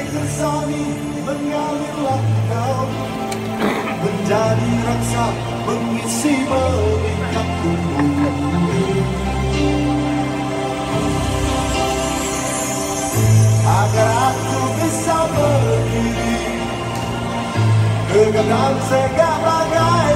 Kersani mengalirlah kau. Menjadi raksa mengisi mengikat tubuh. Agar aku bisa berdiri Tegak segala gaya.